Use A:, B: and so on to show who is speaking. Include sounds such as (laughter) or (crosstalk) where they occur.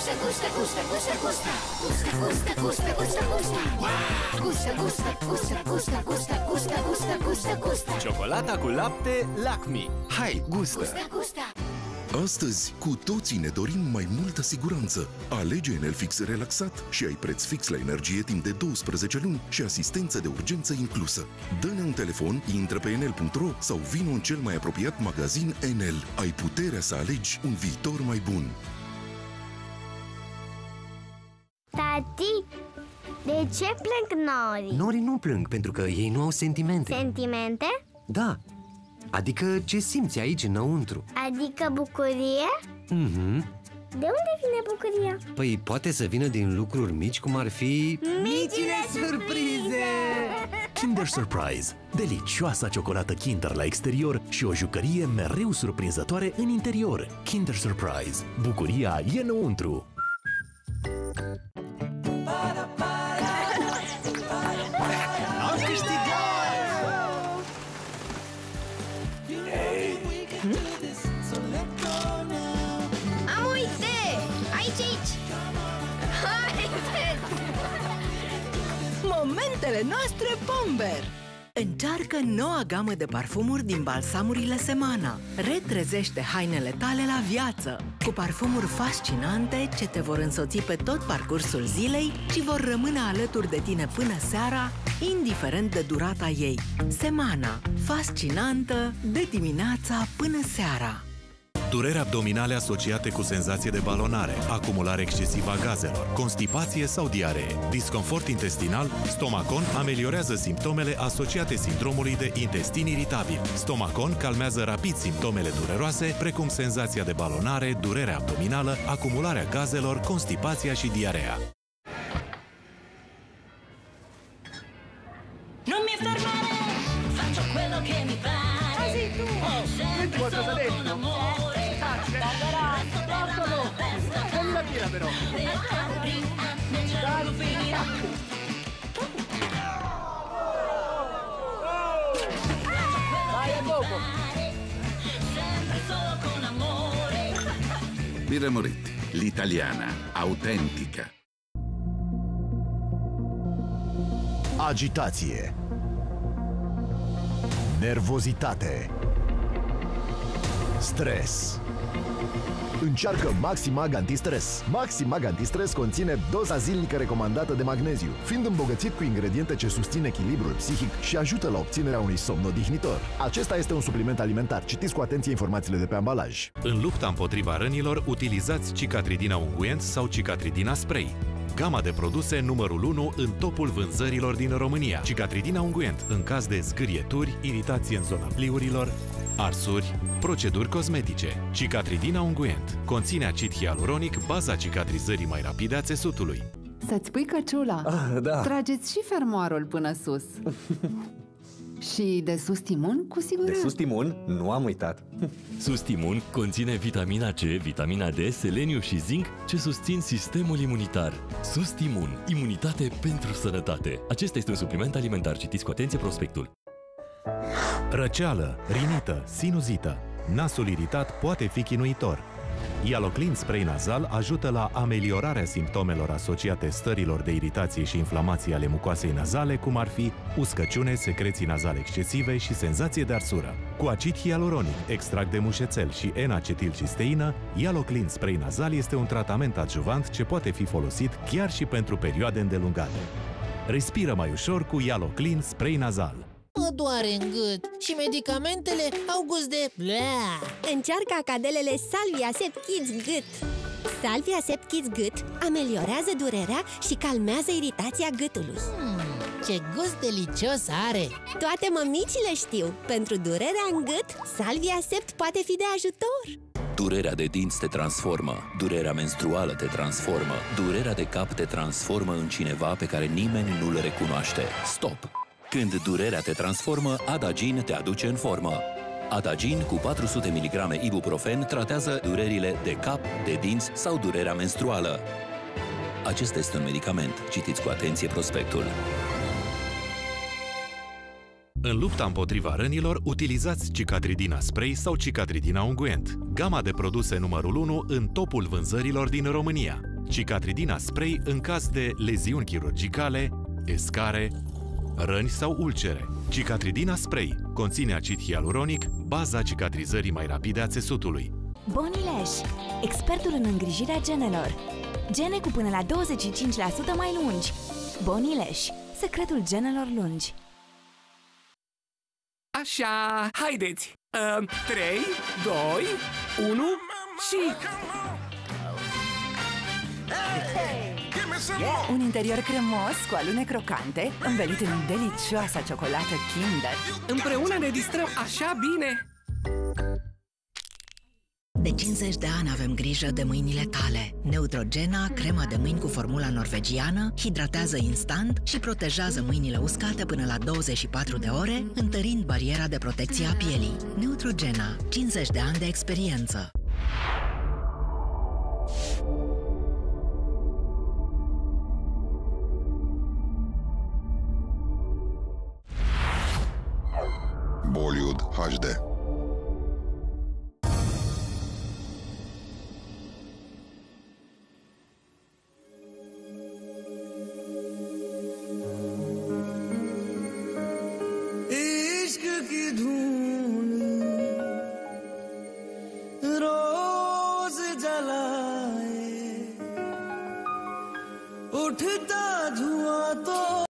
A: Gusta, gusta, gusta, gusta, gusta. Gusta, gusta, gusta, gusta, gusta. Gusta, gusta, gusta, gusta, gusta, gusta, gusta, gusta, gusta.
B: Ciocolata cu lapte Lacmi. Hai, gustă!
A: Gusta, gusta.
C: Astăzi, cu toții ne dorim mai multă siguranță. Alege Enelfix relaxat și ai preț fix la energie timp de 12 luni și asistență de urgență inclusă. Dă-ne un telefon, intră pe enel.ro sau vină în cel mai apropiat magazin Enel. Ai puterea să alegi un viitor mai bun.
D: De ce plâng norii?
E: Norii nu plâng pentru că ei nu au sentimente
D: Sentimente?
E: Da, adică ce simți aici înăuntru
D: Adică bucurie?
E: Mhm.
D: De unde vine bucuria?
E: Păi poate să vină din lucruri mici cum ar fi...
D: Micile surprize!
F: Kinder Surprise. Delicioasa ciocolată Kinder la exterior și o jucărie mereu surprinzătoare în interior. Kinder Surprise. Bucuria e înăuntru.
G: Momentele noastre bomber! Încearcă noua gamă de parfumuri din balsamurile Semana. Retrezește hainele tale la viață cu parfumuri fascinante ce te vor însoți pe tot parcursul zilei și vor rămâne alături de tine până seara, indiferent de durata ei. Semana. Fascinantă de dimineața până seara.
F: Dureri abdominale asociate cu senzație de balonare, acumulare excesivă a gazelor, constipație sau diaree, disconfort intestinal, Stomacon ameliorează simptomele asociate sindromului de intestin iritabil. Stomacon calmează rapid simptomele dureroase, precum senzația de balonare, durerea abdominală, acumularea gazelor, constipația și diarea.
A: Non mi fermare, faccio quello che mi pare.
B: finirà però. Dai,
A: finirà.
H: Mira Moretti, l'italiana autentica.
F: Agitație Nervozitate Stres
I: Încearcă Maximag Antistres. Maximag Antistres conține doza zilnică recomandată de magneziu, fiind îmbogățit cu ingrediente ce susțin echilibrul psihic și ajută la obținerea unui somn odihnitor. Acesta este un supliment alimentar. Citiți cu atenție informațiile de pe ambalaj.
F: În lupta împotriva rănilor, utilizați cicatridina unguent sau cicatridina spray. Gama de produse numărul 1 în topul vânzărilor din România. Cicatridina unguent în caz de zgârieturi, iritație în zona pliurilor, arsuri, proceduri cosmetice. Cicatridina unguent conține acid hialuronic, baza cicatrizării mai rapide a țesutului.
J: Să-ți pui căciula
B: Ah, da.
J: Trageți și fermoarul până sus (laughs) Și de sus timun, cu
B: De
J: siguranță
B: sus timun, nu am uitat.
K: Sustimun conține vitamina C, vitamina D, seleniu și zinc ce susțin sistemul imunitar. Sustimun, imunitate pentru sănătate. Acesta este un supliment alimentar. Citiți cu atenție prospectul.
F: Răceală, rinită, sinuzită. Nasul iritat poate fi chinuitor. Ialoclin spray nazal ajută la ameliorarea simptomelor asociate stărilor de iritație și inflamație ale mucoasei nazale, cum ar fi uscăciune, secreții nazale excesive și senzație de arsură. Cu acid hialuronic, extract de mușețel și N-acetilcisteină, Ialoclin spray nazal este un tratament adjuvant ce poate fi folosit chiar și pentru perioade îndelungate. Respiră mai ușor cu Ialoclin spray nazal.
L: Mă doare în gât și medicamentele au gust de... Blea.
M: Încearcă acadelele Salvia Sept Kids Gât Salvia Sept Kids Gât ameliorează durerea și calmează iritația gâtului
L: Hmm, ce gust delicios are!
M: Toate mămicile știu, pentru durerea în gât, Salvia Sept poate fi de ajutor
N: Durerea de dinți te transformă, durerea menstruală te transformă, durerea de cap te transformă în cineva pe care nimeni nu-l recunoaște. Stop! Când durerea te transformă, Adagin te aduce în formă. Adagin cu 400 mg ibuprofen tratează durerile de cap, de dinți sau durerea menstruală. Acesta este un medicament. Citiți cu atenție prospectul.
F: În lupta împotriva rănilor, utilizați cicatridina spray sau cicatridina unguent. Gama de produse numărul 1 în topul vânzărilor din România. Cicatridina spray în caz de leziuni chirurgicale, escare, răni sau ulcere. Cicatridina spray conține acid hialuronic, baza cicatrizării mai rapide a țesutului.
O: Bonileș, expertul în îngrijirea genelor. Gene cu până la 25% mai lungi. Bonileș, secretul genelor lungi.
P: Așa, haideți! Uh, 3, 2, 1 și...
Q: Un interior cremos cu alune crocante, învelit în delicioasa ciocolată Kinder.
P: Împreună ne distrăm așa bine!
G: De 50 de ani avem grijă de mâinile tale. Neutrogena, crema de mâini cu formula norvegiană, hidratează instant și protejează mâinile uscate până la 24 de ore, întărind bariera de protecție a pielii. Neutrogena, 50 de ani de experiență.
R: Bollywood HD
S: इश्क की रोज उठता तो